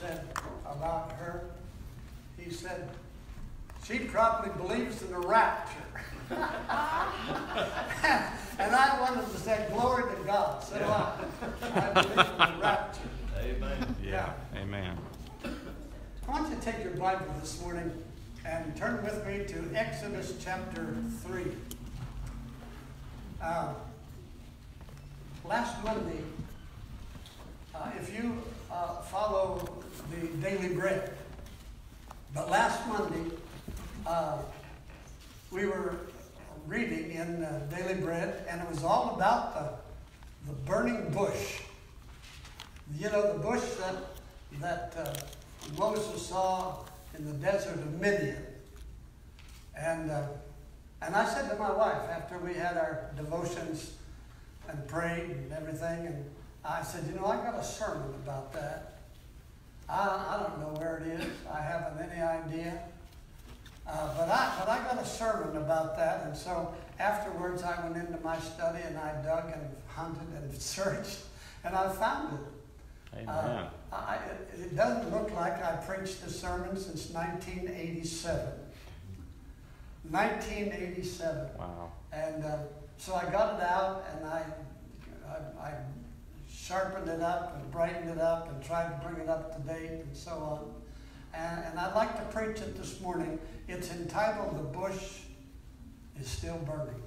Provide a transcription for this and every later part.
said about her, he said, she probably believes in the rapture. and I wanted to say, glory to God. So I, I believe in the rapture. Amen. Yeah. Amen. I want you to take your Bible this morning and turn with me to Exodus chapter 3. Uh, last Monday, uh, if you uh, follow the daily bread, but last Monday, uh, we were reading in uh, Daily Bread, and it was all about the, the burning bush. You know, the bush that, that uh, Moses saw in the desert of Midian. And, uh, and I said to my wife after we had our devotions and prayed and everything, and I said, you know, I got a sermon about that. I, I don't know where it is. I haven't any idea. Uh, but, I, got a sermon about that, and so afterwards I went into my study and I dug and hunted and searched, and I found it. Amen. Uh, I, it doesn't look like I preached a sermon since 1987. 1987. Wow. And uh, so I got it out and I, I, I sharpened it up and brightened it up and tried to bring it up to date and so on. And, and I'd like to preach it this morning. It's entitled The Bush is Still Burning.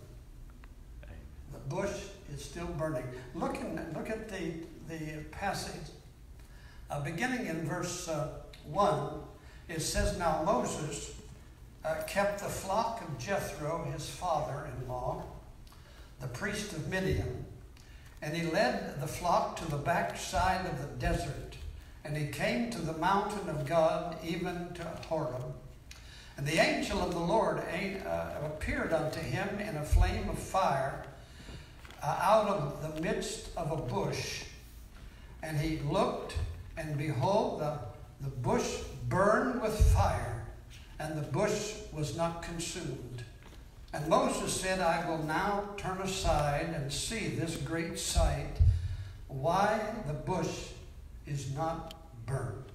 The bush is still burning. Look, in, look at the, the passage. Uh, beginning in verse uh, 1, it says, Now Moses uh, kept the flock of Jethro, his father in law, the priest of Midian, and he led the flock to the backside of the desert. And he came to the mountain of God, even to Horeb. And the angel of the Lord uh, appeared unto him in a flame of fire uh, out of the midst of a bush. And he looked, and behold, the, the bush burned with fire, and the bush was not consumed. And Moses said, I will now turn aside and see this great sight, why the bush is not burnt.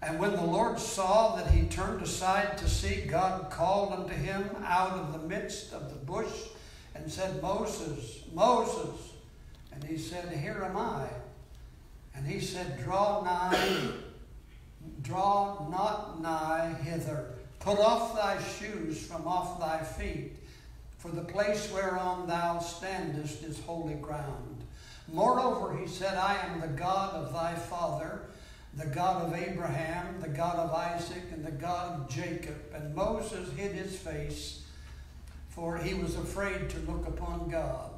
And when the Lord saw that he turned aside to see, God called unto him out of the midst of the bush and said, Moses, Moses. And he said, Here am I. And he said, Draw nigh, draw not nigh hither. Put off thy shoes from off thy feet, for the place whereon thou standest is holy ground. Moreover, he said, I am the God of thy father, the God of Abraham, the God of Isaac, and the God of Jacob. And Moses hid his face, for he was afraid to look upon God.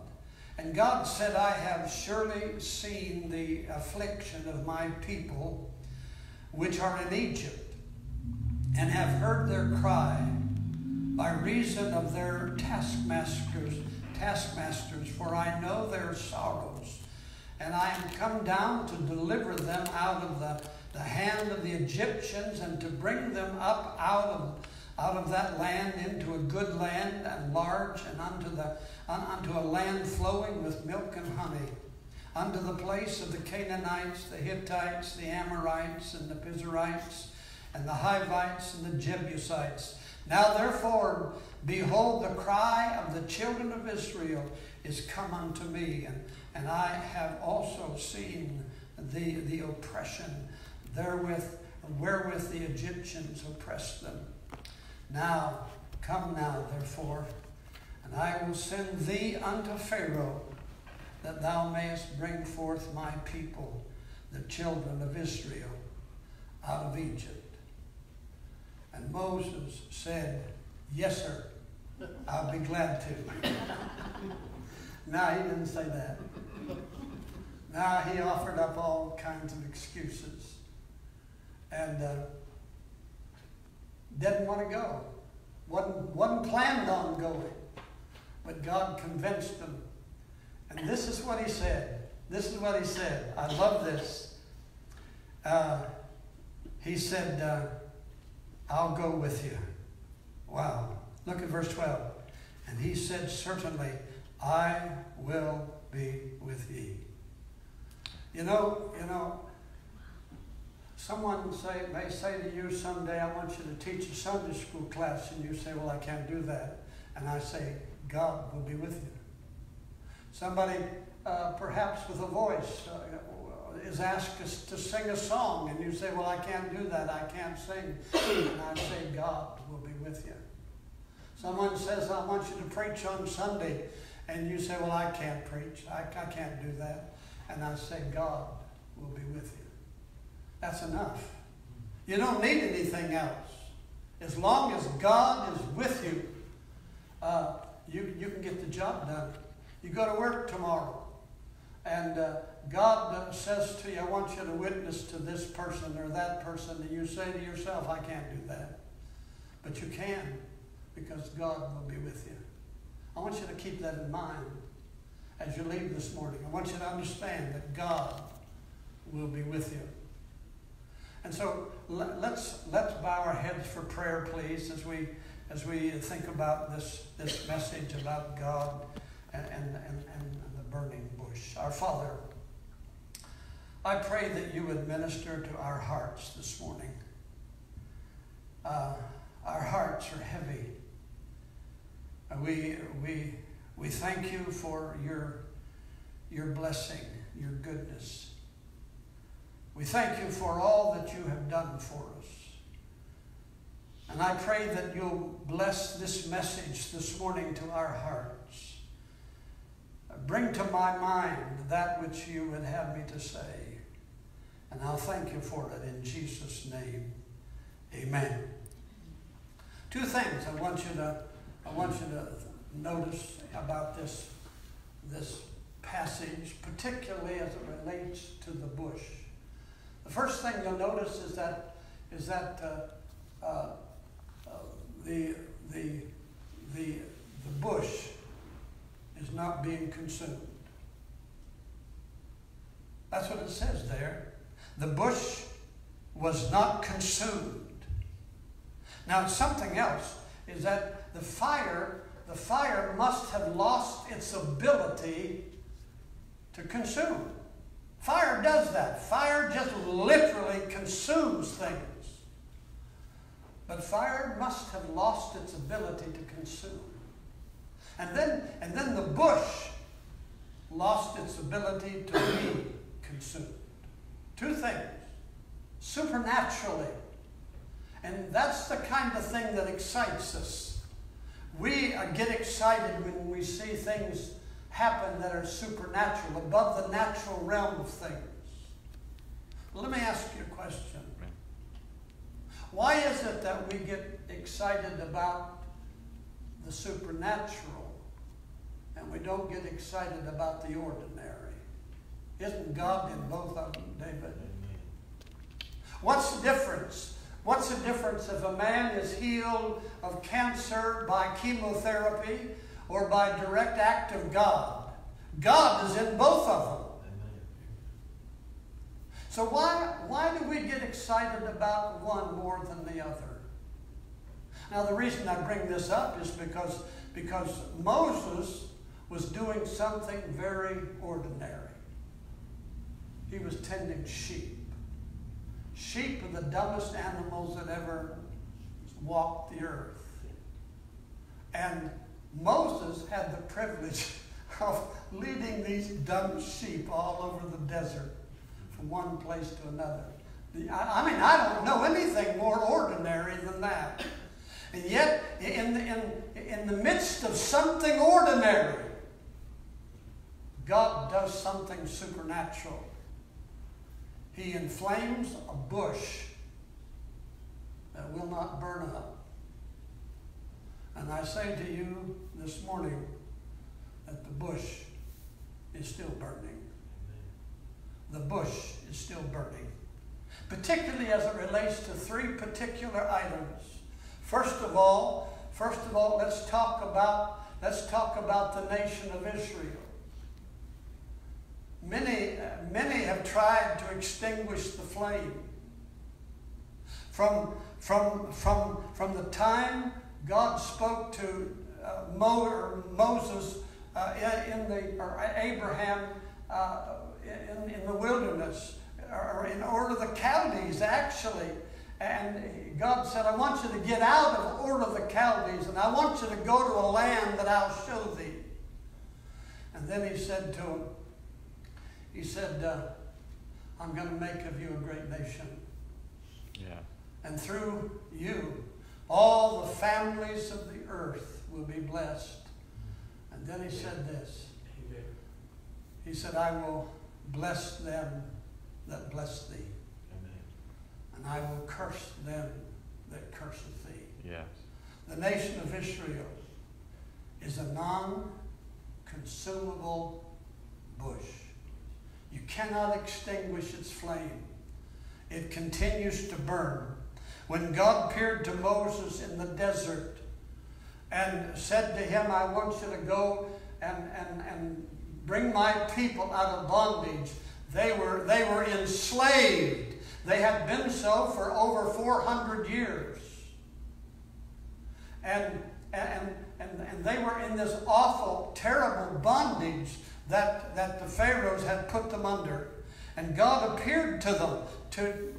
And God said, I have surely seen the affliction of my people, which are in Egypt and have heard their cry by reason of their taskmasters, taskmasters, for I know their sorrows. And I am come down to deliver them out of the, the hand of the Egyptians and to bring them up out of, out of that land into a good land and large and unto, the, unto a land flowing with milk and honey, unto the place of the Canaanites, the Hittites, the Amorites, and the Perizzites and the Hivites and the Jebusites. Now therefore, behold, the cry of the children of Israel is come unto me, and, and I have also seen the, the oppression therewith, wherewith the Egyptians oppressed them. Now, come now, therefore, and I will send thee unto Pharaoh, that thou mayest bring forth my people, the children of Israel, out of Egypt. And Moses said, Yes, sir. I'll be glad to. now, he didn't say that. Now, he offered up all kinds of excuses and uh, didn't want to go. Wasn't, wasn't planned on going. But God convinced him. And this is what he said. This is what he said. I love this. Uh, he said, uh, I'll go with you. Wow. Look at verse 12. And he said, Certainly, I will be with ye. You know, you know, someone say, may say to you someday, I want you to teach a Sunday school class, and you say, Well, I can't do that. And I say, God will be with you. Somebody, uh, perhaps with a voice, uh, is asked to sing a song, and you say, Well, I can't do that, I can't sing. And I say, God will be with you. Someone says, I want you to preach on Sunday, and you say, Well, I can't preach, I, I can't do that. And I say, God will be with you. That's enough. You don't need anything else. As long as God is with you, uh, you, you can get the job done. You go to work tomorrow, and uh, God uh, says to you, I want you to witness to this person or that person, and you say to yourself, I can't do that. But you can because God will be with you. I want you to keep that in mind as you leave this morning. I want you to understand that God will be with you. And so let's, let's bow our heads for prayer, please, as we, as we think about this, this message about God and, and, and, and the burning bush. Our Father, I pray that you would minister to our hearts this morning. Uh, our hearts are heavy. We, we, we thank you for your, your blessing, your goodness. We thank you for all that you have done for us. And I pray that you'll bless this message this morning to our hearts. Bring to my mind that which you would have me to say. And I'll thank you for it in Jesus' name. Amen. Two things I want you to I want you to notice about this, this passage, particularly as it relates to the bush. The first thing you'll notice is that is that uh, uh, uh, the the the the bush is not being consumed. That's what it says there. The bush was not consumed. Now, something else is that the fire, the fire must have lost its ability to consume. Fire does that. Fire just literally consumes things. But fire must have lost its ability to consume. And then, and then the bush lost its ability to be consumed. Two things supernaturally. And that's the kind of thing that excites us. We uh, get excited when we see things happen that are supernatural, above the natural realm of things. Let me ask you a question. Why is it that we get excited about the supernatural and we don't get excited about the ordinary? Isn't God in both of them, David? What's the difference? What's the difference if a man is healed of cancer by chemotherapy or by direct act of God. God is in both of them. So why, why do we get excited about one more than the other? Now the reason I bring this up is because, because Moses was doing something very ordinary. He was tending sheep. Sheep are the dumbest animals that ever walked the earth. And Moses had the privilege of leading these dumb sheep all over the desert from one place to another. I mean, I don't know anything more ordinary than that. And yet, in the, in, in the midst of something ordinary, God does something supernatural. He inflames a bush that will not burn up. And I say to you this morning that the bush is still burning. The bush is still burning. Particularly as it relates to three particular items. First of all, first of all, let's talk about let's talk about the nation of Israel. Many, many have tried to extinguish the flame. From, from, from, from the time God spoke to uh, Mo, Moses uh, in, the, or Abraham uh, in, in the wilderness. Or in Ur of the Chaldees, actually. And God said, I want you to get out of Ur of the Chaldees, and I want you to go to a land that I'll show thee. And then he said to him, He said, uh, I'm going to make of you a great nation. Yeah. And through you, all the families of the earth will be blessed. And then he said this He said, I will bless them that bless thee, and I will curse them that curseth thee. Yes. The nation of Israel is a non consumable bush. You cannot extinguish its flame, it continues to burn. When God appeared to Moses in the desert and said to him, I want you to go and, and, and bring my people out of bondage, they were, they were enslaved. They had been so for over 400 years. And, and, and, and they were in this awful, terrible bondage that, that the Pharaohs had put them under. And God appeared to them, to,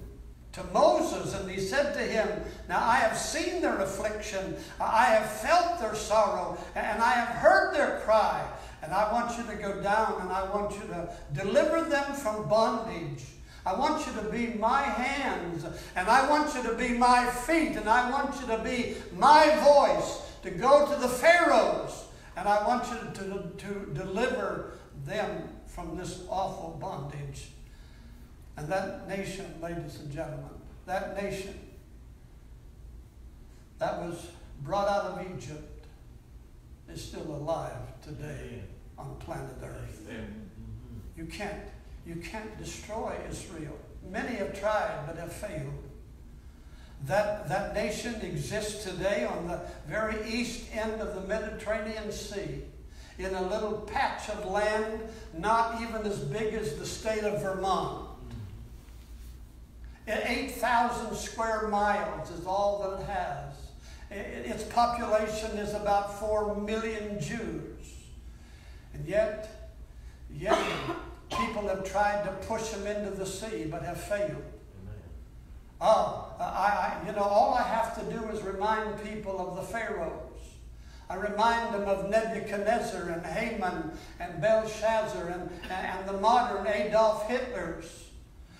to Moses, and he said to him, Now I have seen their affliction, I have felt their sorrow, and I have heard their cry. And I want you to go down and I want you to deliver them from bondage. I want you to be my hands, and I want you to be my feet, and I want you to be my voice to go to the Pharaohs, and I want you to, to deliver them from this awful bondage. And that nation, ladies and gentlemen, that nation that was brought out of Egypt is still alive today on planet Earth. Mm-hmm. You can't, you can't destroy Israel. Many have tried but have failed. That, that nation exists today on the very east end of the Mediterranean Sea in a little patch of land not even as big as the state of Vermont. 8,000 square miles is all that it has. Its population is about 4 million Jews. And yet, yet people have tried to push them into the sea but have failed. Oh, I, I, you know, all I have to do is remind people of the Pharaohs. I remind them of Nebuchadnezzar and Haman and Belshazzar and, and the modern Adolf Hitlers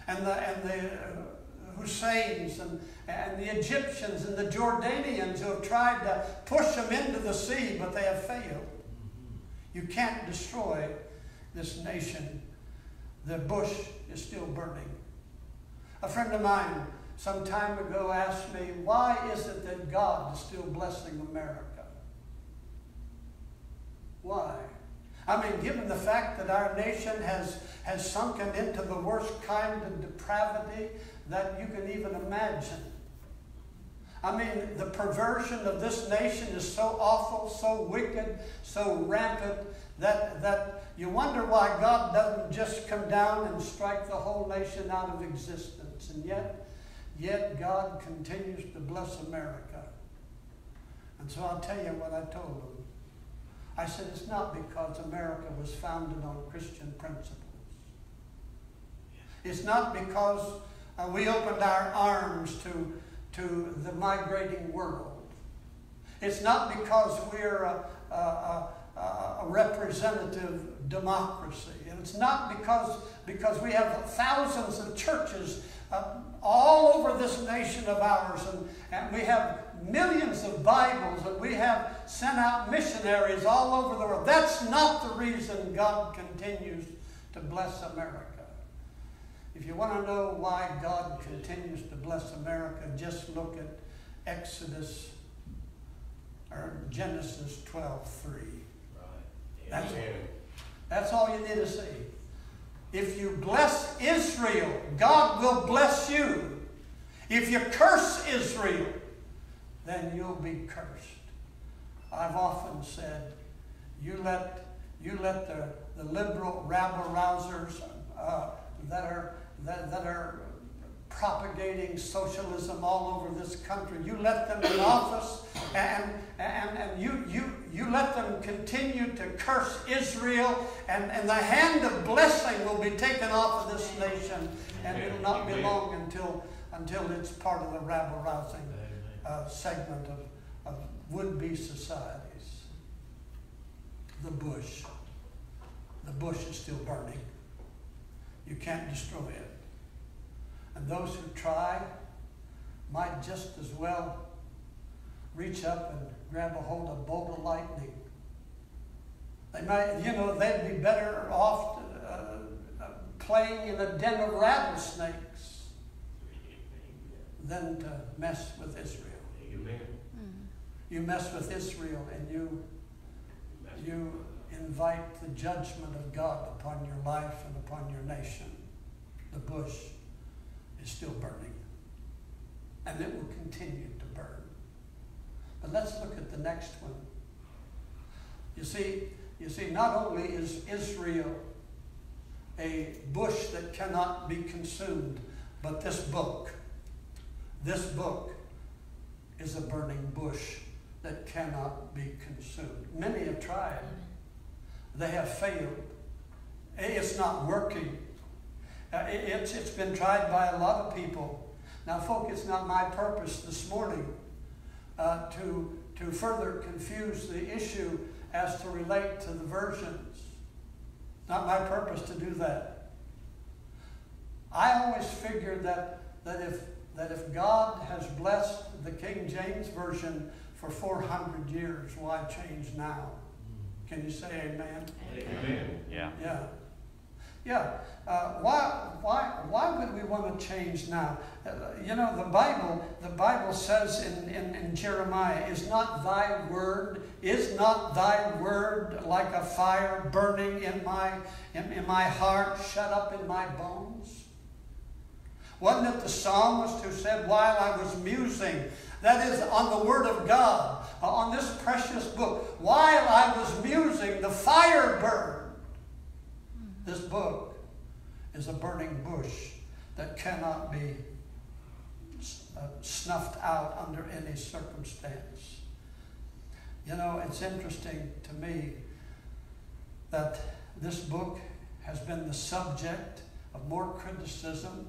and the, and the uh, Husseins and, and the Egyptians and the Jordanians who have tried to push them into the sea, but they have failed. You can't destroy this nation. The bush is still burning. A friend of mine some time ago asked me, why is it that God is still blessing America? Why? I mean, given the fact that our nation has, has sunken into the worst kind of depravity that you can even imagine. I mean, the perversion of this nation is so awful, so wicked, so rampant that, that you wonder why God doesn't just come down and strike the whole nation out of existence. And yet, yet God continues to bless America. And so I'll tell you what I told him. I said, it's not because America was founded on Christian principles. It's not because uh, we opened our arms to, to the migrating world. It's not because we're a, a, a, a representative democracy. And it's not because, because we have thousands of churches uh, all over this nation of ours, and, and we have millions of Bibles, have sent out missionaries all over the world. That's not the reason God continues to bless America. If you want to know why God continues to bless America, just look at Exodus or Genesis 12 3. Right. That's, that's all you need to see. If you bless Israel, God will bless you. If you curse Israel, then you'll be cursed. I've often said, you let, you let the, the liberal rabble rousers uh, that, are, that, that are propagating socialism all over this country. You let them in office and, and, and you, you, you let them continue to curse Israel, and, and the hand of blessing will be taken off of this nation, and it'll not be long until, until it's part of the rabble rousing uh, segment of, of would be societies. The bush. The bush is still burning. You can't destroy it. And those who try might just as well reach up and grab a hold of a bolt of lightning. They might, you know, they'd be better off uh, uh, playing in a den of rattlesnakes than to mess with Israel. Amen. You mess with Israel and you, you invite the judgment of God upon your life and upon your nation. The bush is still burning. And it will continue to burn. But let's look at the next one. You see, you see, not only is Israel a bush that cannot be consumed, but this book, this book is a burning bush that cannot be consumed. Many have tried. They have failed. It's not working. Uh, it's, it's been tried by a lot of people. Now, folks, it's not my purpose this morning uh, to, to further confuse the issue as to relate to the versions. Not my purpose to do that. I always figured that, that, if, that if God has blessed the King James Version for 400 years, why change now? Can you say amen? Amen. Yeah. Yeah. Yeah. Uh, why, why, why would we want to change now? Uh, you know, the Bible, the Bible says in, in, in Jeremiah, is not thy word, is not thy word like a fire burning in my, in, in my heart, shut up in my bones? Wasn't it the psalmist who said, while I was musing, that is on the Word of God, uh, on this precious book, while I was musing, the fire burned. This book is a burning bush that cannot be uh, snuffed out under any circumstance. You know, it's interesting to me that this book has been the subject of more criticism,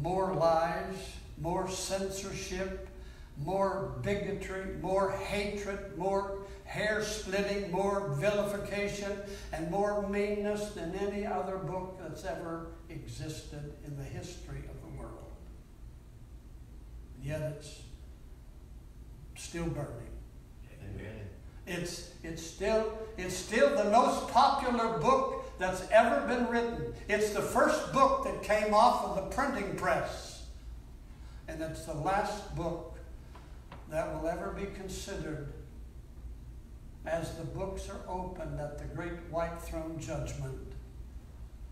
more lies, more censorship, more bigotry, more hatred, more hair splitting, more vilification, and more meanness than any other book that's ever existed in the history of the world. And yet it's still burning. Amen. It's, it's, still, it's still the most popular book that's ever been written. It's the first book that came off of the printing press. And it's the last book that will ever be considered as the books are opened at the great white throne judgment,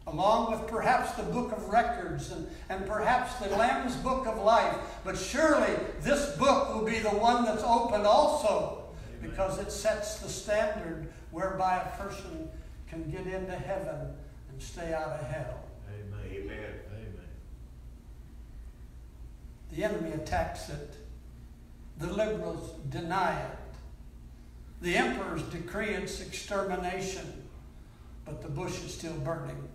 along with perhaps the book of records and, and perhaps the Lamb's book of life. But surely this book will be the one that's opened also because it sets the standard whereby a person can get into heaven and stay out of hell. Amen. The enemy attacks it. The liberals deny it. The emperors decree its extermination, but the bush is still burning.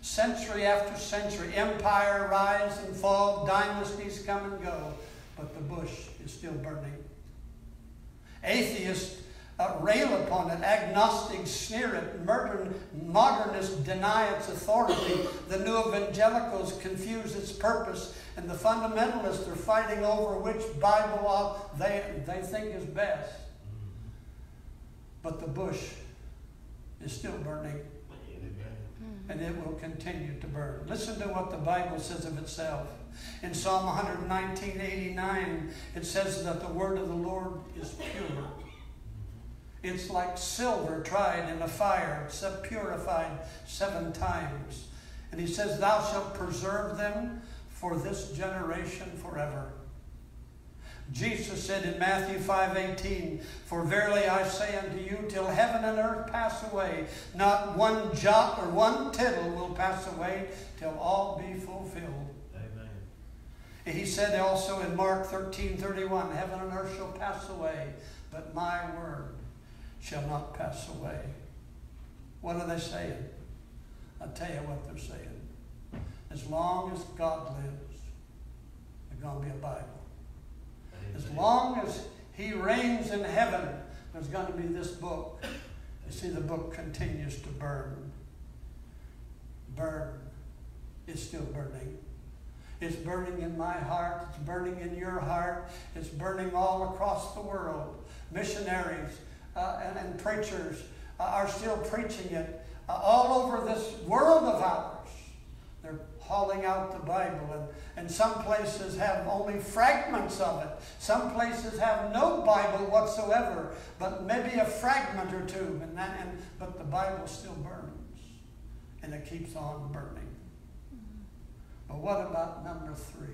Century after century, empire rise and fall, dynasties come and go, but the bush is still burning. Atheists uh, rail upon it, agnostics sneer it, modern, modernists deny its authority, the new evangelicals confuse its purpose, and the fundamentalists are fighting over which Bible they, they think is best but the bush is still burning. Mm-hmm. And it will continue to burn. Listen to what the Bible says of itself. In Psalm 119, 89, it says that the word of the Lord is pure. It's like silver tried in a fire, purified seven times. And he says, Thou shalt preserve them for this generation forever. Jesus said in Matthew 5:18, "For verily I say unto you, till heaven and earth pass away, not one jot or one tittle will pass away till all be fulfilled." Amen. He said also in Mark 13:31, "Heaven and earth shall pass away, but my word shall not pass away." What are they saying? I'll tell you what they're saying. As long as God lives, there's going to be a Bible. As long as He reigns in heaven, there's going to be this book. You see, the book continues to burn. Burn. It's still burning. It's burning in my heart. It's burning in your heart. It's burning all across the world. Missionaries uh, and, and, preachers uh, are still preaching it uh, all over this world of ours. Hauling out the Bible, and, and some places have only fragments of it. Some places have no Bible whatsoever, but maybe a fragment or two. And that, and, but the Bible still burns, and it keeps on burning. But what about number three?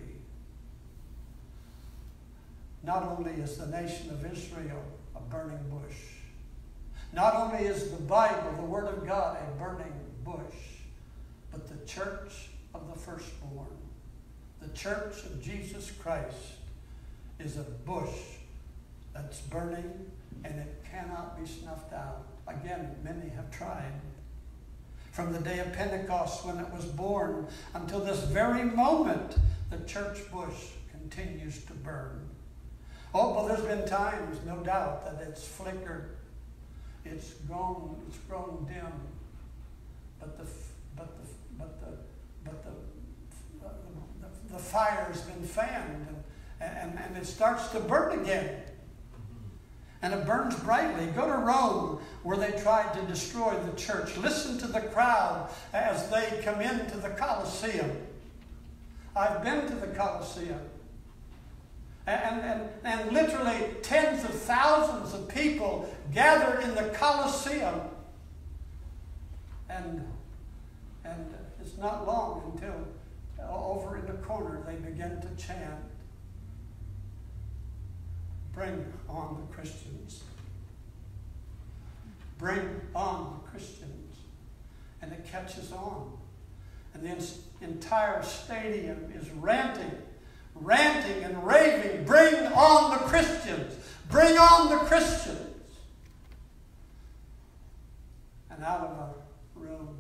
Not only is the nation of Israel a burning bush, not only is the Bible, the Word of God, a burning bush, but the church of the firstborn, the church of Jesus Christ, is a bush that's burning and it cannot be snuffed out. Again, many have tried. From the day of Pentecost when it was born until this very moment, the church bush continues to burn. Oh, well, there's been times, no doubt, that it's flickered, it's grown, it's grown dim, but the, but the, but the, but the, the, the fire's been fanned, and, and, and it starts to burn again mm-hmm. and it burns brightly. Go to Rome, where they tried to destroy the church. Listen to the crowd as they come into the Colosseum. I've been to the Colosseum. And, and, and literally tens of thousands of people gathered in the Colosseum. And, and not long until uh, over in the corner they begin to chant Bring on the Christians. Bring on the Christians. And it catches on. And the entire stadium is ranting, ranting and raving. Bring on the Christians. Bring on the Christians. And out of a room,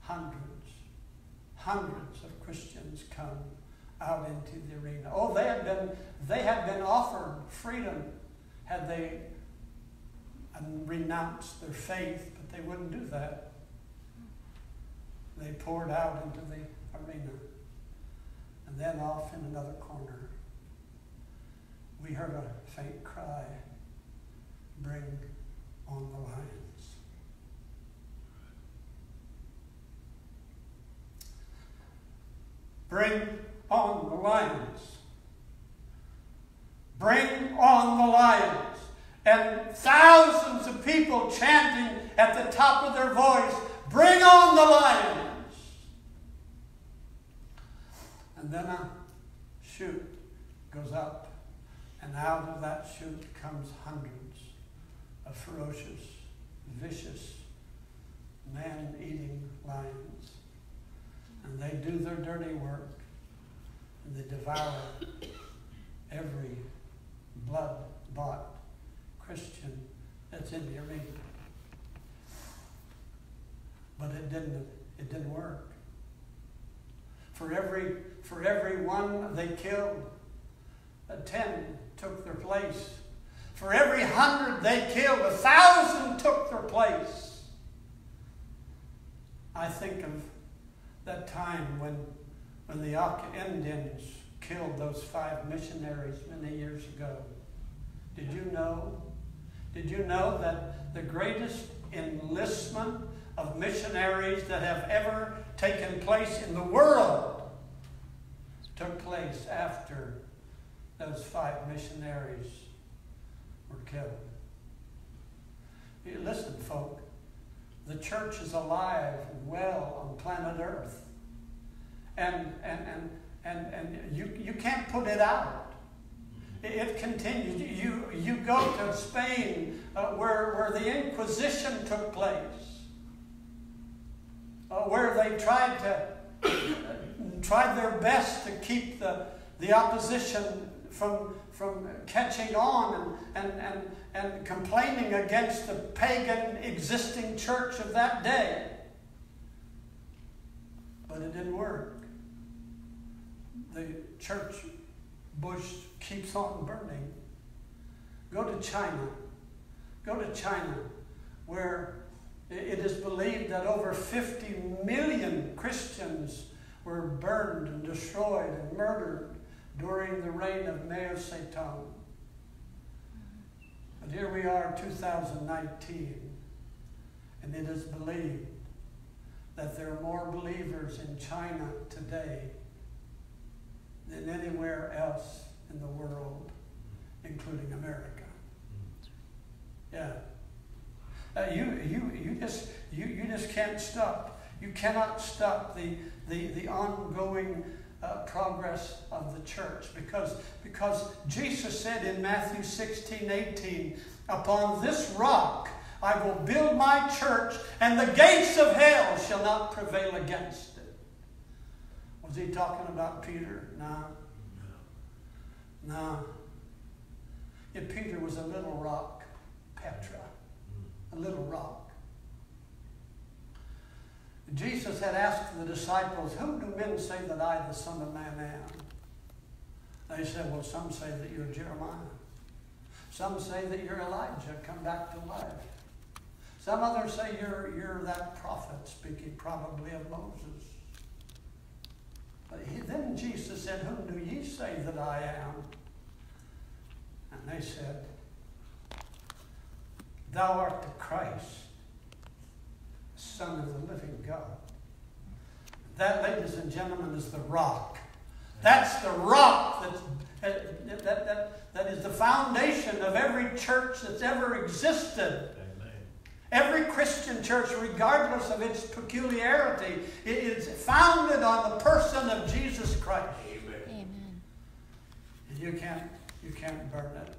hundreds, hundreds of Christians come out into the arena. Oh, they had been, they had been offered freedom had they um, renounced their faith, but they wouldn't do that. They poured out into the arena. And then off in another corner, we heard a faint cry bring on the lions. Bring on the lions. Bring on the lions. And thousands of people chanting at the top of their voice, Bring on the lions. And then a chute goes up, and out of that chute comes hundreds of ferocious, vicious, man eating lions. And they do their dirty work and they devour every blood bought Christian that's in the arena. But it didn't, it didn't work. For every, for every one they killed, ten took their place. For every hundred they killed, a thousand took their place. I think of that time when when the Auca Indians killed those five missionaries many years ago. Did you know? Did you know that the greatest enlistment of missionaries that have ever taken place in the world took place after those five missionaries were killed? Listen, folk, the church is alive well on planet Earth and, and, and, and, and you, you can't put it out. It continues. You, you go to Spain uh, where, where the Inquisition took place, uh, where they tried to tried their best to keep the, the opposition from, from catching on and, and, and, and complaining against the pagan existing church of that day. But it didn't work. The church bush keeps on burning. Go to China. Go to China, where it is believed that over 50 million Christians were burned and destroyed and murdered during the reign of Mao Zedong. But here we are, 2019, and it is believed that there are more believers in China today than anywhere else in the world, including America. Yeah. Uh, you, you, you, just, you, you just can't stop. You cannot stop the, the, the ongoing uh, progress of the church because, because Jesus said in Matthew 16 18, Upon this rock I will build my church, and the gates of hell shall not prevail against it. Was he talking about Peter? No. No. If Peter was a little rock, Petra, a little rock. Jesus had asked the disciples, Who do men say that I, the Son of Man, am? They said, Well, some say that you're Jeremiah. Some say that you're Elijah, come back to life. Some others say you're, you're that prophet, speaking probably of Moses. But he, then Jesus said, Whom do ye say that I am? And they said, Thou art the Christ, Son of the living God. That, ladies and gentlemen, is the rock. That's the rock that's, that, that, that, that is the foundation of every church that's ever existed. Amen. Every Christian church, regardless of its peculiarity, it is founded on the person of Jesus Christ. Amen. Amen. You can't, you can't burn it.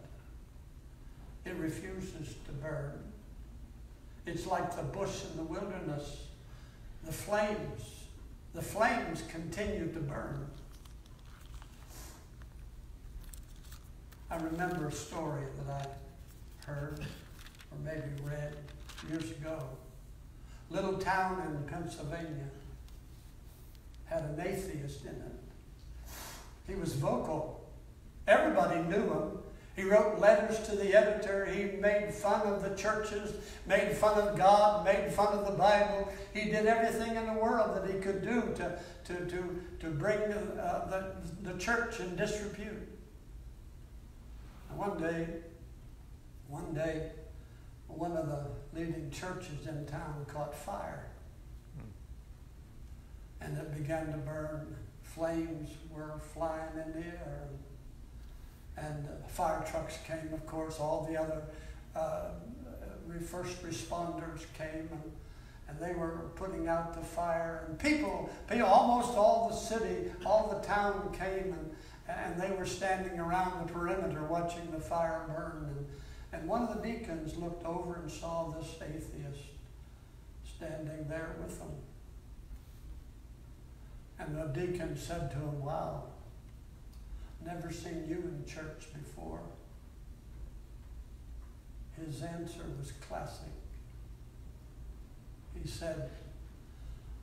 It refuses to burn. It's like the bush in the wilderness. The flames, the flames continue to burn. I remember a story that I heard or maybe read years ago. Little town in Pennsylvania had an atheist in it. He was vocal. Everybody knew him. He wrote letters to the editor. He made fun of the churches, made fun of God, made fun of the Bible. He did everything in the world that he could do to, to, to, to bring uh, the, the church in disrepute. And one day, one day, one of the leading churches in town caught fire. And it began to burn. Flames were flying in the air and fire trucks came, of course, all the other uh, first responders came, and, and they were putting out the fire. And people, people, almost all the city, all the town came, and, and they were standing around the perimeter watching the fire burn. And, and one of the deacons looked over and saw this atheist standing there with them. And the deacon said to him, Wow, Never seen you in church before. His answer was classic. He said,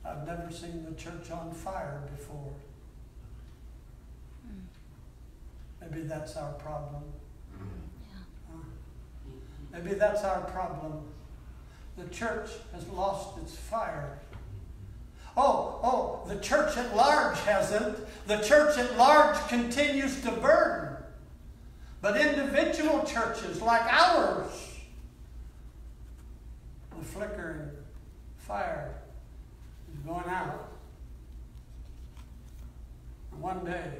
I've never seen the church on fire before. Hmm. Maybe that's our problem. Yeah. Maybe that's our problem. The church has lost its fire. Oh, oh, the church at large hasn't. The church at large continues to burn. But individual churches like ours, the flickering fire is going out. One day,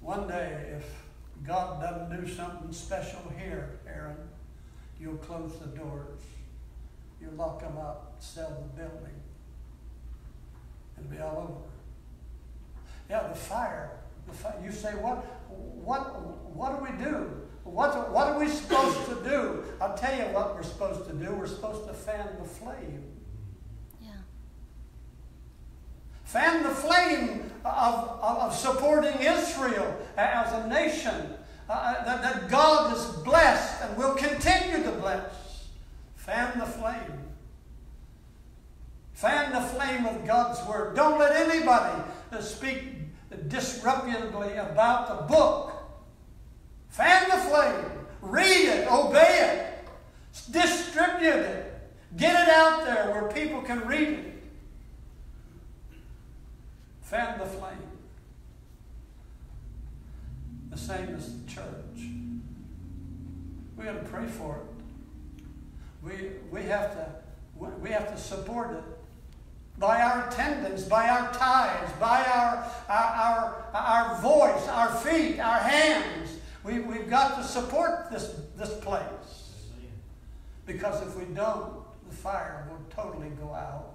one day, if God doesn't do something special here, Aaron, you'll close the doors. You'll lock them up, sell the building. It'll be all over. Yeah, the fire, The You say, what, what, what do we do? What, what are we supposed to do? I'll tell you what we're supposed to do. We're supposed to fan the flame. Yeah. Fan the flame of, of, of supporting Israel as a nation uh, that, that God has blessed and will continue to bless. Fan the flame. Fan the flame of God's Word. Don't let anybody speak disreputably about the book. Fan the flame. Read it. Obey it. Distribute it. Get it out there where people can read it. Fan the flame. The same as the church. We got to pray for it. We, we have to we have to support it by our attendance, by our tithes, by our, our, our, our voice, our feet, our hands. We, we've got to support this, this place. Because if we don't, the fire will totally go out.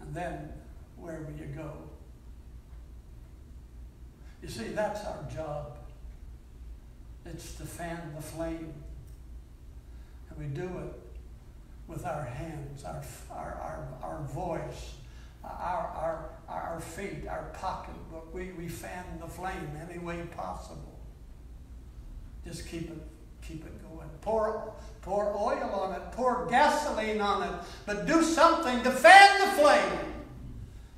And then, where will you go? You see, that's our job. It's to fan the flame. And we do it with our hands, our, our, our, our voice, our, our, our feet, our pocketbook. We, we fan the flame any way possible. Just keep it, keep it going. Pour, pour oil on it, pour gasoline on it, but do something to fan the flame,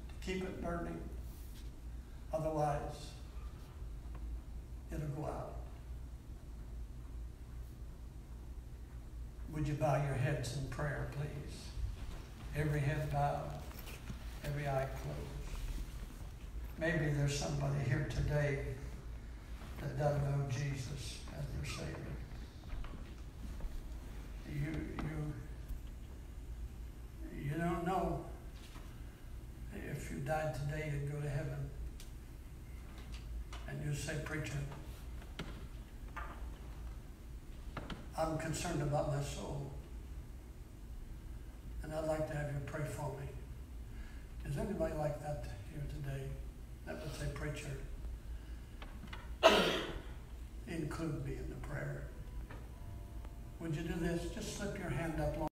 to keep it burning. Otherwise, it'll go out. Would you bow your heads in prayer, please? Every head bowed, every eye closed. Maybe there's somebody here today that doesn't know Jesus as their Savior. You, you, you don't know if you died today you'd go to heaven. And you say, Preacher, I'm concerned about my soul. And I'd like to have you pray for me. Is anybody like that here today? That would say, Preacher, include me in the prayer. Would you do this? Just slip your hand up.